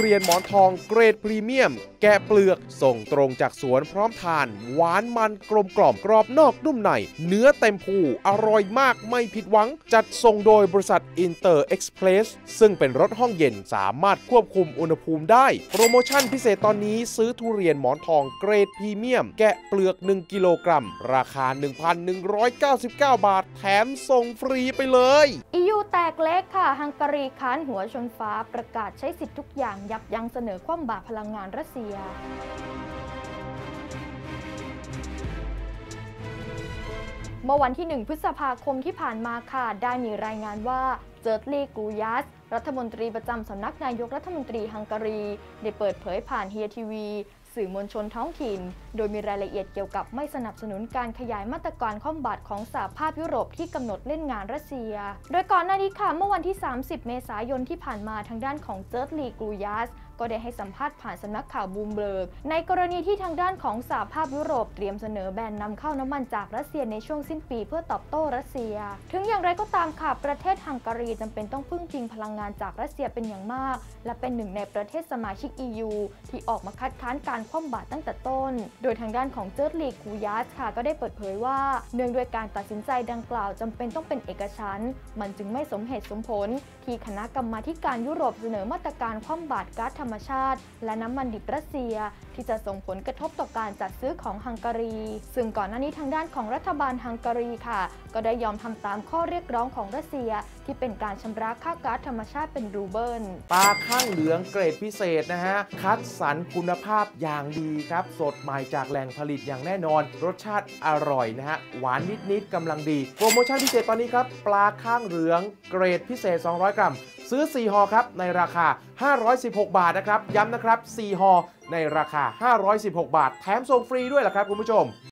เรียนหมอนทองเกรดพรีเมียม แกะเปลือกส่งตรงจากสวนพร้อมทาน หวานมันกลมกล่อมกรอบนอกนุ่มใน เนื้อเต็มพูอร่อยมากไม่ผิดหวัง จัดส่งโดยบริษัท Inter Express ซึ่งเป็นรถห้องเย็นสามารถควบคุมอุณหภูมิได้ โปรโมชั่นพิเศษตอนนี้ซื้อทุเรียนหมอนทองเกรดพรีเมียม แกะเปลือก 1 กิโลกรัม ราคา 1,199 บาท แถมส่งฟรีไปเลย EU แตกเล็กค่ะฮังการีค้านหัวชนฟ้าประกาศใช้สิทธิ์ทุกอย่างยับยั้งเสนอคว่ำบาตรพลังงานรัสเซีย เมื่อวันที่ 1 พฤษภาคมที่ผ่านมาค่ะ ได้มีรายงานว่าเจิร์ตลีกูยัสรัฐมนตรีประจำสำนักนายกรัฐมนตรีฮังการี ได้เปิดเผยผ่านเฮียทีวี สื่อมวลชนท้องถิ่น โดยมีรายละเอียดเกี่ยวกับไม่สนับสนุนการขยายมาตรการคว่ำบาตรของสหภาพยุโรปที่กำหนดเล่นงานรัสเซีย โดยก่อนหน้านี้ค่ะเมื่อวันที่ 30 เมษายนที่ผ่านมาทางด้านของเกอร์เกลีกูยาชก็ได้ให้สัมภาษณ์ผ่านสำนักข่าวบลูมเบิร์ก ในกรณีที่ทางด้านของสหภาพยุโรปเตรียมเสนอแบนนำเข้าน้ำมันจากรัสเซียในช่วงสิ้นปีเพื่อตอบโต้รัสเซีย ถึงอย่างไรก็ตามค่ะประเทศฮังการีจำเป็นต้องพึ่งพิงพลังงานจากรัสเซียเป็นอย่างมาก และเป็นหนึ่งในประเทศสมาชิก EU ที่ออกมาคัดค้านการคว่ำบาตรตั้งแต่ต้น โดยทางด้านของเกอร์เกลีกูยาชค่ะก็ได้เปิดเผยว่า เนื่องด้วยการตัดสินใจดังกล่าวจำเป็นต้องเป็นเอกฉันท์มันจึงไม่สมเหตุสมผล ที่คณะกรรมาการยุโรปเสนอมาตรการคว่ำบาตรก๊าซธรรมชาติ และน้ำมันดิบรัสเซีย ที่จะส่งผลกระทบต่อการจัดซื้อของฮังการี ซึ่งก่อนหน้านี้ทางด้านของรัฐบาลฮังการีค่ะ ก็ได้ยอมทำตามข้อเรียกร้องของรัสเซีย ที่เป็นการชำระค่าก๊าซธรรมชาติเป็นรูเบิลปลาข้างเหลืองเกรดพิเศษนะฮะคัดสรรคุณภาพอย่างดีครับ สดใหม่จากแหล่งผลิตอย่างแน่นอน รสชาติอร่อยนะฮะ หวานนิดๆกำลังดี โปรโมชั่นพิเศษตอนนี้ครับ ปลาข้างเหลืองเกรดพิเศษ 200 กรัม ซื้อ 4ห่อครับ ในราคา 516 บาทนะครับ ย้ำนะครับ 4ห่อในราคา 516 บาท แถมส่งฟรีด้วยล่ะครับคุณผู้ชม